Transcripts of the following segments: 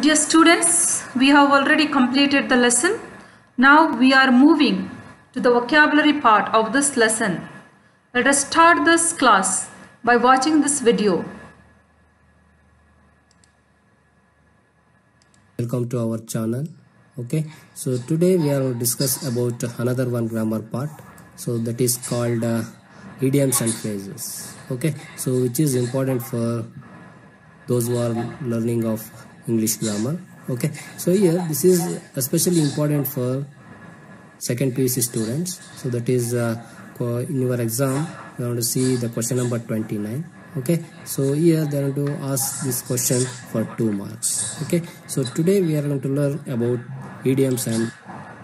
Dear students, we have already completed the lesson. Now we are moving to the vocabulary part of this lesson. Let us start this class by watching this video. welcome to our channel okay so today we are discuss about another one grammar part so that is called uh, idioms and phrases okay so which is important for those who are learning of english grammar okay so here this is especially important for second PUC students so that is uh, in your exam you want to see the question number 29 okay so here they are going to ask this question for two marks okay so today we are going to learn about idioms and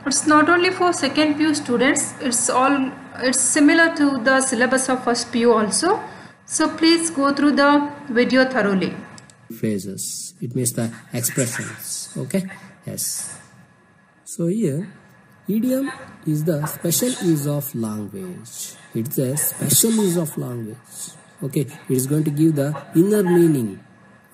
It's not only for second PU students, it's all it's similar to the syllabus of first PU also. So please go through the video thoroughly. Phrases. It means the expressions. Okay? Yes. So here idiom is the special use of language. It's a special use of language. Okay? It is going to give the inner meaning.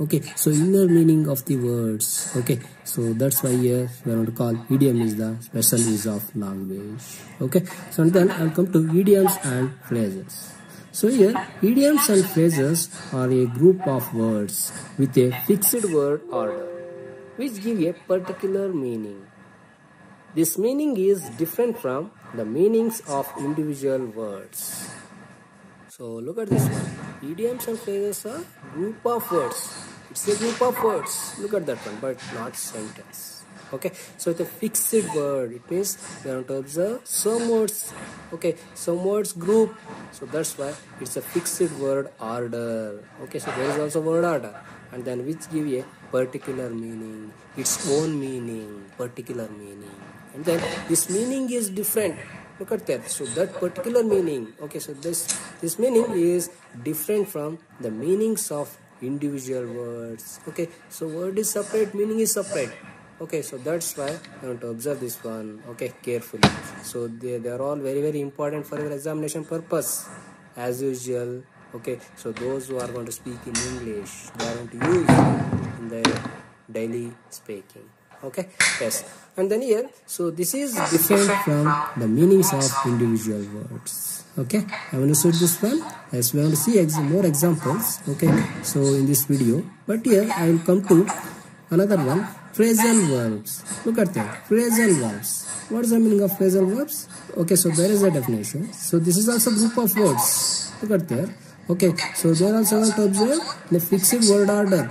Okay? So inner meaning of the words. Okay? So that's why here we are going to call idiom is the special use of language. Okay? So then i'll come to idioms and phrases so here idioms and phrases are a group of words with a fixed word order which give a particular meaning this meaning is different from the meanings of individual words so look at this one. Idioms and phrases are group of words. It's a group of words. Look at that one, but not sentence. Okay, so it's a fixed word. It means we want to observe some words. Okay, some words group. So that's why it's a fixed word order. Okay, so there is also word order, and then which give a particular meaning, its own meaning, particular meaning, and then this meaning is different. Look at that. So that particular meaning. Okay? So this this meaning is different from the meanings of individual words. Okay? So word is separate meaning is separate okay so that's why i want to observe this one. Okay carefully. So they, they are all very very important for your examination purpose as usual. Okay so those who are going to speak in english they are going to use in their daily speaking. Okay yes. And then here so this is different from the meanings of individual words. Okay i want to show this one. As we want to see ex more examples. Okay so in this video. But here i will come to another one phrasal verbs. Look at that. Phrasal verbs. What is the meaning of phrasal verbs? Okay so there is a definition. So this is also a group of words. Look at there. Okay so there also going to observe? The fixed word order.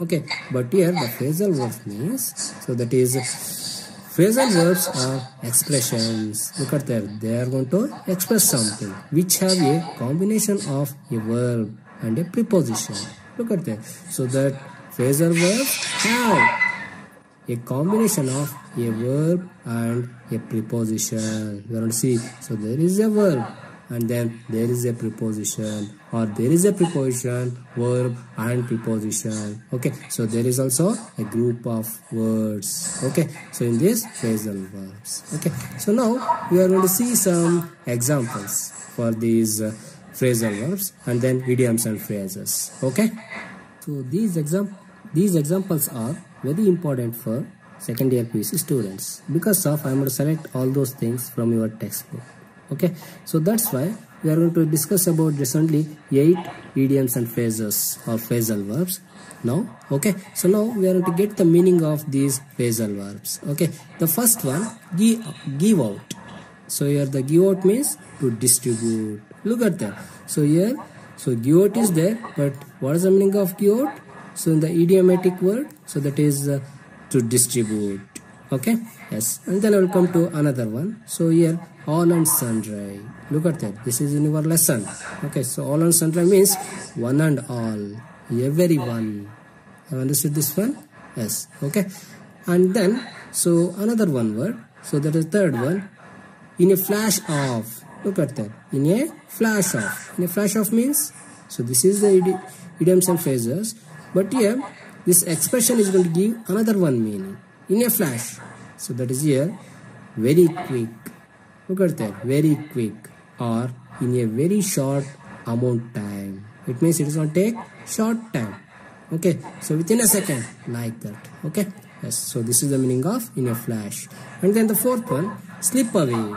Okay but here the phrasal verbs means so that is phrasal verbs are expressions. Look at there. They are going to express something which have a combination of a verb and a preposition. Look at that so that phrasal verbs have a combination of a verb and a preposition. Are going to see. So there is a verb and then there is a preposition or there is a preposition verb and preposition. Okay. So there is also a group of words. Okay. So in this phrasal verbs. Okay. So now we are going to see some examples for these uh, phrasal verbs and then idioms and phrases. Okay. So these exam these examples are very important for second year PUC students because of I'm going to select all those things from your textbook. Okay? So that's why we are going to discuss about recently eight idioms and phrases or phrasal verbs. Now okay? So now we are going to get the meaning of these phrasal verbs. Okay? The first one give, give out. So here the give out means to distribute. Look at that. So here so give out is there but what is the meaning of give out? So in the idiomatic word so that is uh, to distribute. Okay? Yes. And then i will come to another one. So here all and sundry. Look at that. This is in your lesson. Okay. So all and sundry means one and all. Everyone have understood this one? Yes. Okay. And then so another one word. So that is third one. In a flash of. Look at that. In a flash of. In a flash of means? So this is the idi idioms and phrases. But here this expression is going to give another one meaning. In a flash. So that is here. Very quick. Look at that. Very quick. Or in a very short amount time. It means it is going to take short time. Okay. So within a second. Like that. Okay. Yes. So this is the meaning of in a flash. And then the fourth one. Slip away.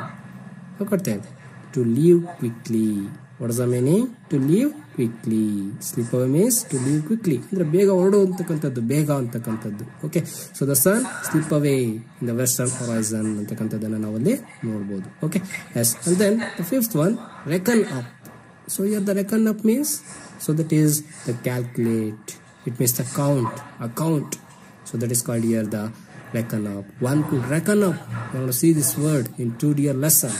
Look at that. To leave quickly What does that mean? To leave quickly. Slip away means to leave quickly. ಅಂದ್ರೆ ಬೇಗ ಹೊರಡು ಅಂತಕ್ಕಂಥದ್ದು ಬೇಗ ಅಂತಕ್ಕಂಥದ್ದು. Okay so the sun slip away in the western horizon ಅಂತಕ್ಕಂಥದ್ದನ್ನು ನಾವಲ್ಲಿ ನೋಡ್ಬೋದು. Okay yes and then the fifth one reckon up so yeah the reckon up means so that is the calculate it means the count account so that is called yeah the reckon up one could reckon up you want to see this word in to dear lesson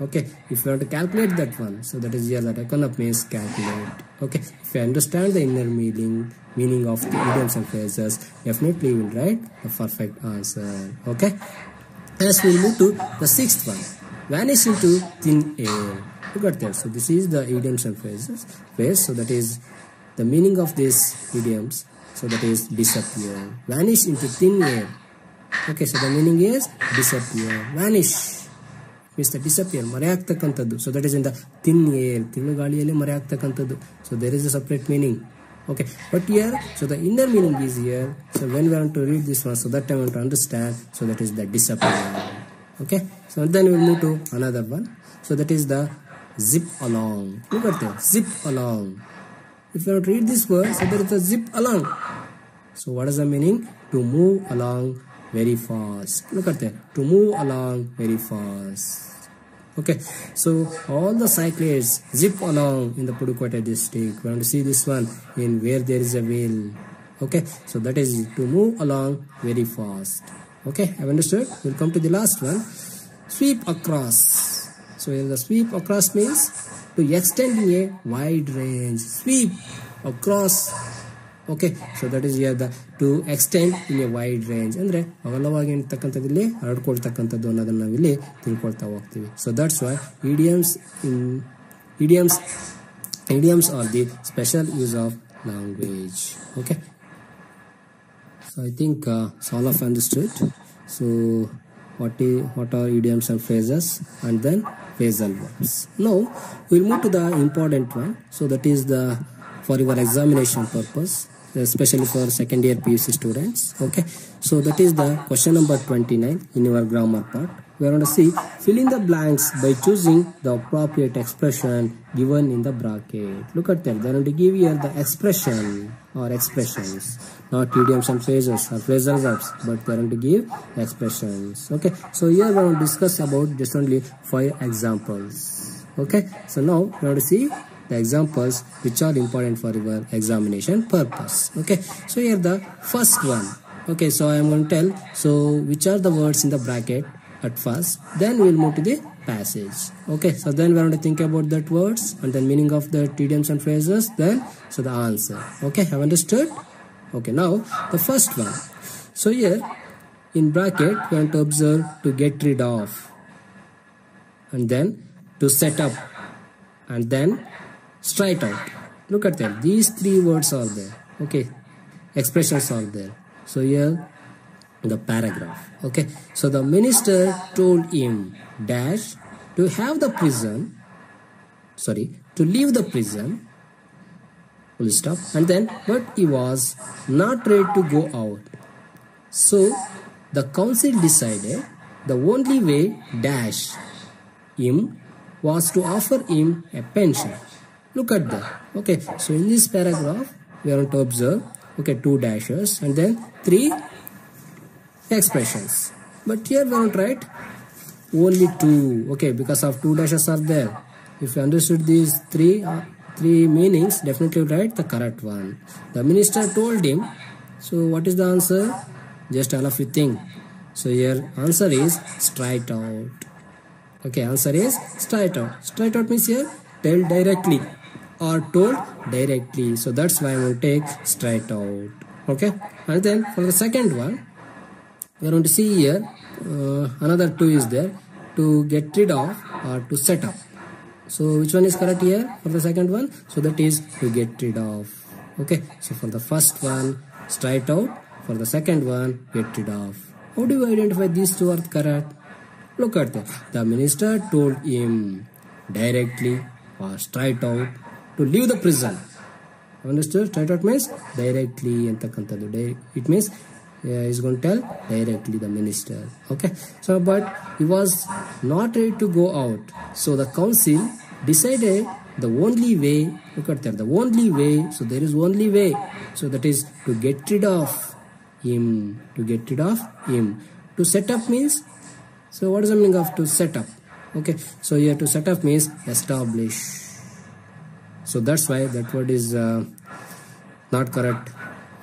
okay if you want to calculate that one so that is here the reckon up means calculate. Okay if you understand the inner meaning meaning of the idioms and phrases definitely you will write the perfect answer. Okay as we move to the sixth one. Vanish into thin air. Look at that so this is the idioms and phrases phrase so that is the meaning of these idioms so that is disappear. Vanish into thin air. Okay so the meaning is disappear. Vanish means the disappear ಮರೆ ಆಗ್ತಕ್ಕಂಥದ್ದು so that is in the thin air thin ಗಾಳಿಯಲ್ಲಿ ಮರೆ ಆಗ್ತಕ್ಕಂಥದ್ದು so there is a separate meaning okay but here so the inner meaning is here so when we want to read this one so that time we want to understand so that is the disappear okay so then we will move to another one so that is the zip along look at that zip along if you want to read this word so there is a zip along so what is the meaning to move along very fast. Look at that. To move along very fast. Okay. So all the cyclists zip along in the Pudukkottai district. We want to see this one in where there is a wheel okay. So that is to move along very fast. Okay. Have understood? We'll come to the last one. Sweep across. So here the sweep across means to extend in a wide range. Sweep across okay so that is yeah the to extend in a wide range ಅಂದರೆ ಅವಲವಾಗಿ ಇರ್ತಕ್ಕಂಥದ್ದು ಇಲ್ಲಿ, ಹರಡ್ಕೊಳ್ತಕ್ಕಂಥದ್ದು ಅನ್ನೋದನ್ನು ನಾವಿಲ್ಲಿ ತಿಳ್ಕೊಳ್ತಾ ಹೋಗ್ತೀವಿ. So that's why idioms in idioms idioms are the special use of language okay so I think all of understood so what ಈ what are idioms of phrases and then phrasal words no will move to the important one so that is the for your examination purpose Uh, especially for second year PUC students. Okay. So that is the question number 29 in your grammar part. We are going to see fill in the blanks by choosing the appropriate expression given in the bracket. Look at that. They are going to give here the expression or expressions, not idioms and phrases or phrasal verbs, but they are going to give expressions. Okay. So here we are going to discuss about just only five examples. Okay. So now we are going to see the examples which are important for your examination purpose. Okay. So here the first one. Okay. So I am going to tell. So which are the words in the bracket at first then we will move to the passage okay so then we are going to think about that words and then meaning of the idioms and phrases then so the answer okay have understood okay now the first one so here in bracket we want to observe to get rid of and then to set up and then straight out. Look at that these three words are there. Okay? Expressions are there. So here the paragraph. Okay? So the minister told him dash to have the prison sorry to leave the prison full stop. And then but he was not ready to go out. So the council decided the only way dash him was to offer him a pension look at that. Okay so in this paragraph we are to observe okay two dashes and then three expressions. But here we to write only two okay because of two dashes are there. If you understood these three uh, three meanings definitely write the correct one. The minister told him so what is the answer? Just all of you think. So here answer is straight out. Okay answer is straight out. Straight out means here tell directly or told directly. So that's why i will take straight out. Okay? And then for the second one we are going to see here uh, another two is there to get rid of or to set up. So which one is correct here for the second one? So that is to get rid of. Okay? So for the first one straight out. For the second one get rid of. How do you identify these two are correct? Look at that. The minister told him directly or straight out to leave the prison understood straight out means directly ಅಂತಕ್ಕಂಥದ್ದು it means uh, he's going to tell directly the minister okay so but he was not ready to go out so the council decided the only way look at that the only way so there is only way so that is to get rid of him to get rid of him to set up means so what is the meaning of to set up okay so here to set up means establish so that's why that word is uh, not correct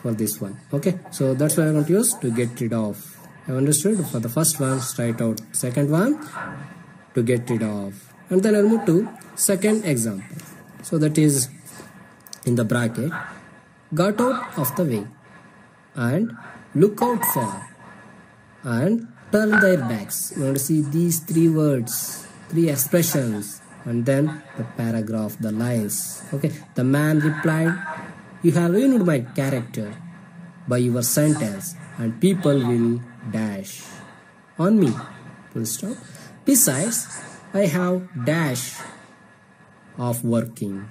for this one. Okay. So that's why i'm going to use to get rid of. I understood? For the first one straight out second one to get rid of. And then i'll move to second example. So that is in the bracket. Got out of the way. And look out for. And turn their backs. You want to see these three words three expressions and then the paragraph the lines. Okay. The man replied you have ruined my character by your sentence and people will dash on me. Full stop. Besides i have dash of working.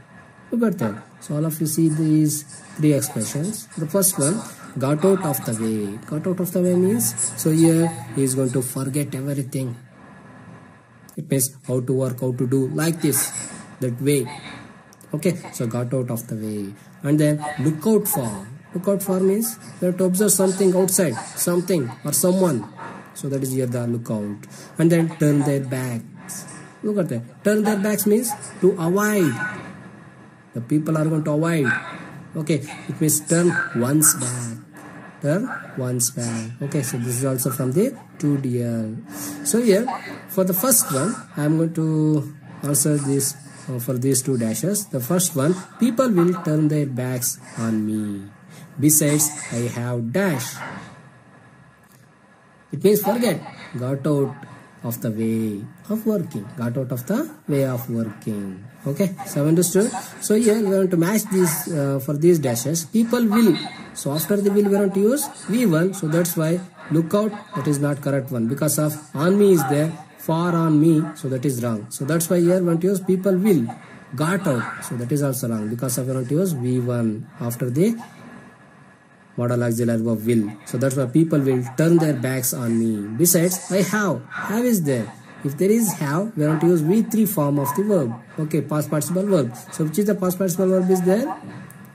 Look at that. So all of you see these three expressions. The first one got out of the way. Got out of the way means so here he is going to forget everything it means how to work how to do like this that way. Okay so got out of the way. And then look out for look out for means you have to observe something outside something or someone. So that is here the lookout. And then turn their backs. Look at that. Turn their backs means to avoid. The people are going to avoid. Okay it means turn once back. Turn once back. Okay so this is also from the 2dl so here for the first one i am going to answer this uh, for these two dashes. The first one people will turn their backs on me. Besides i have dash. It means forget. Got out of the way of working. Got out of the way of working. Okay so understood? So here we want to match these uh, for these dashes. People will so after the will we want to use v1 so that's why look out that is not correct one. Because of on me is there far on me so that is wrong. So that's why here want to use people will got out. So that is also wrong. Because of we want to use v1 after the modal auxiliary verb will. So that's why people will turn their backs on me. Besides i have. Have is there. If there is have we want to use v3 form of the verb. Okay past participle verb. So which is the past participle verb is there?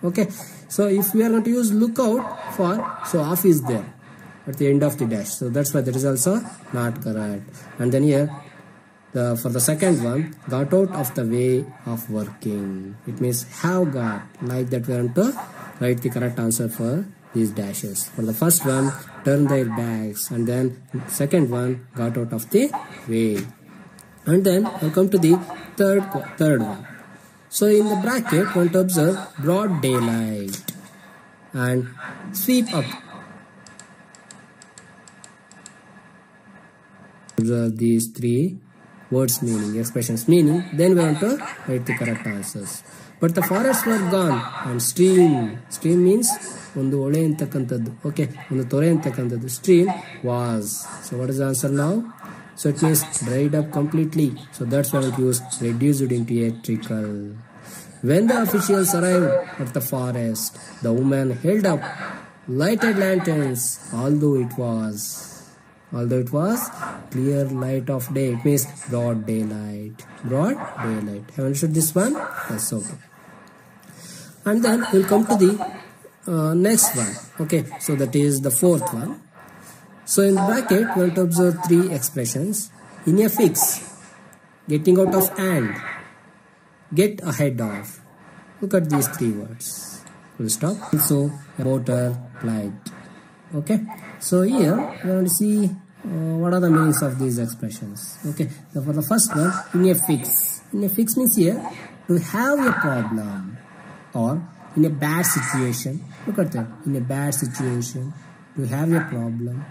Okay. So if we are going to use look out for so off is there at the end of the dash. So that's why that is also not correct. And then here the for the second one got out of the way of working. It means have got like that we want to write the correct answer for these dashes. For the first one turn their backs and then second one got out of the way. And then I'll come to the third third one. So in the bracket want to observe broad daylight and sweep up observe these three words meaning expressions meaning then we want to write the correct answers but the forests were gone and stream stream means ಒಂದು ಹೊಳೆ ಅಂತಕ್ಕಂಥದ್ದು okay ಒಂದು ತೊರೆ ಅಂತಕ್ಕಂಥದ್ದು stream was so what is answer ನಾವು so it means dried up completely so that's what use reduced into electrical When the officials arrived at the forest, the woman held up lighted lanterns, although it was although it was clear light of day. It means broad daylight. Broad daylight. Have understood this one? Yes, okay. And then we'll come to the uh, next one. Okay, so that is the fourth one. So in bracket, we will to observe three expressions. In a fix, getting out of hand, get ahead of. Look at these three words. Full stop. Also, motor, plight. Okay. So here we want to see uh, what are the meanings of these expressions. Okay. So for the first one, in a fix. In a fix means here to have a problem or in a bad situation. Look at that. In a bad situation, to have a problem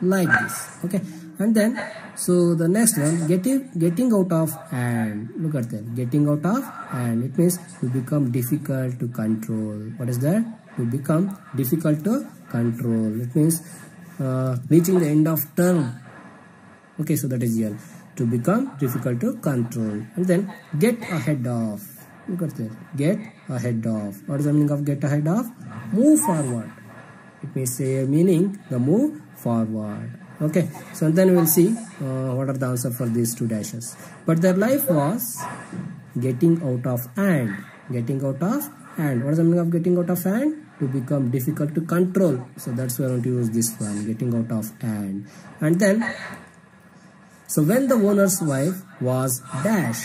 like this. Okay. And then so the next one getting getting out of hand look at that getting out of hand it means to become difficult to control what is that to become difficult to control it means uh, reaching the end of term. Okay so that is here. To become difficult to control. And then get ahead of. Look at this get ahead of. What is the meaning of get ahead of? Move forward. It may say meaning the move forward. Okay so then we'll see uh, what are the answer for these two dashes. But their life was getting out of hand getting out of hand what is the meaning of getting out of hand to become difficult to control. So that's why i want to use this one getting out of hand. And then so when the owner's wife was dash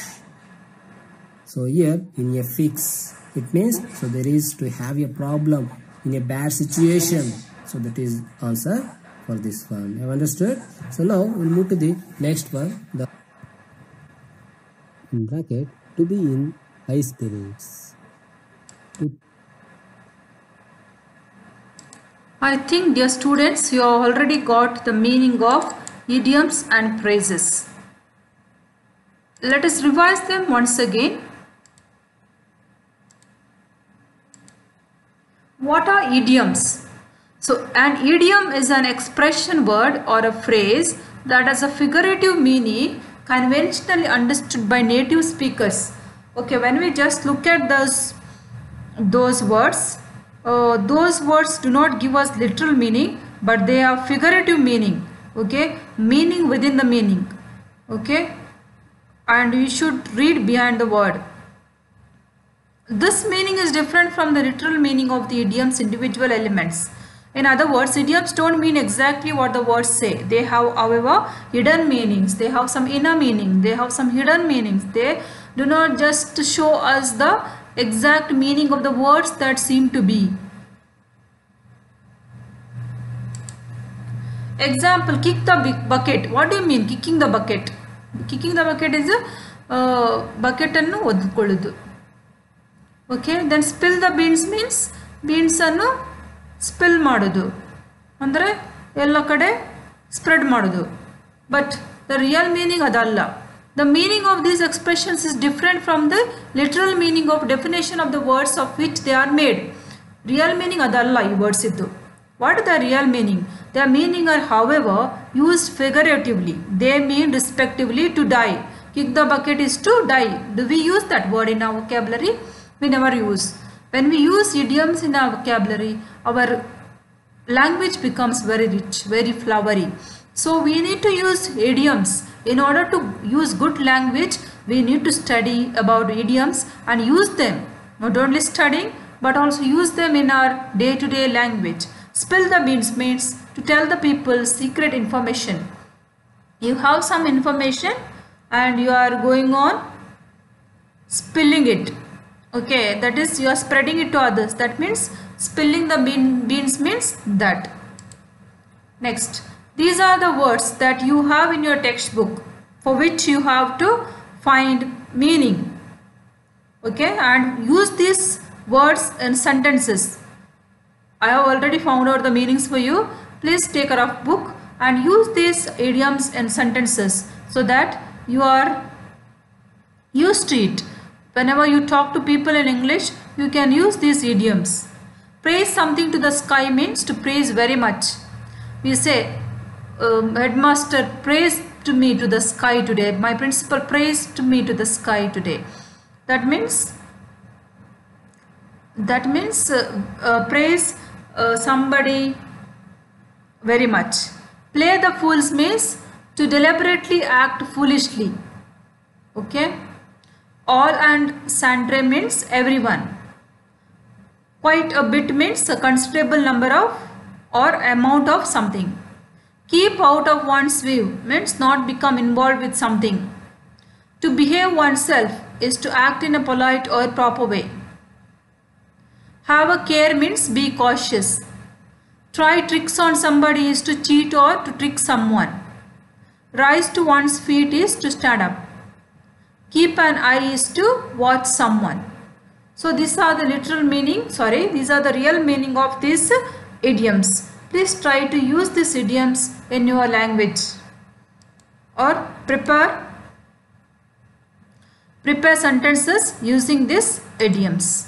so here in a fix it means so there is to have a problem in a bad situation. So that is answer for this one. Have understood? So now we'll move to the next one the in bracket to be in high spirits. To I think dear students you have already got the meaning of idioms and phrases. Let us revise them once again. What are idioms? So an idiom is an expression word or a phrase that has a figurative meaning conventionally understood by native speakers. Okay, when we just look at those, those words, uh, those words do not give us literal meaning but they are figurative meaning okay? Meaning within the meaning okay? And you should read behind the word. This meaning is different from the literal meaning of the idiom's individual elements. In other words idioms don't mean exactly what the words say. They have however hidden meanings. They have some inner meaning. They have some hidden meanings. They do not just show us the exact meaning of the words that seem to be. Example, kick the bucket. What do you mean kicking the bucket? Kicking the bucket is a uh, bucket ಅನ್ನು ಒದ್ಕೊಳ್ಳೋದು okay then spill the beans means ಬೀನ್ಸನ್ನು spill madudu. Andre, ಎಲ್ಲ kade spread madudu. But the real meaning ಅದಲ್ಲ the meaning of these expressions is different from the literal meaning of definition of the words of which they are made. Real meaning adalla ಈ words ಇದ್ದು. What is the real meaning? Their meaning are however used figuratively. They mean respectively to die. Kick the bucket is to die. Do we use that word in our vocabulary? We never use. When we use idioms in our vocabulary, our language becomes very rich, very flowery. So we need to use idioms in order to use good language we need to study about idioms and use them. Not only studying but also use them in our day-to-day -day language. Spill the beans means to tell the people secret information. You have some information and you are going on spilling it. Okay that is you are spreading it to others. That means spilling the bean, beans means that. Next these are the words that you have in your textbook for which you have to find meaning. Okay, and use these words in sentences. I have already found out the meanings for you. Please take a rough book and use these idioms in sentences so that you are used to it. Whenever you talk to people in English, you can use these idioms. Praise something to the sky means to praise very much. We say, um, headmaster praised to me to the sky today. My principal praised to me to the sky today. That means that means uh, uh, praise uh, somebody very much. Play the fools means to deliberately act foolishly. Okay. All and sundry means everyone. Quite a bit means a considerable number of or amount of something. Keep out of one's view means not become involved with something. To behave oneself is to act in a polite or proper way. Have a care means be cautious. Try tricks on somebody is to cheat or to trick someone. Rise to one's feet is to stand up. Keep an eye is to watch someone. So these are the literal meaning, sorry, these are the real meaning of these idioms. Please try to use these idioms in your language or prepare prepare sentences using these idioms.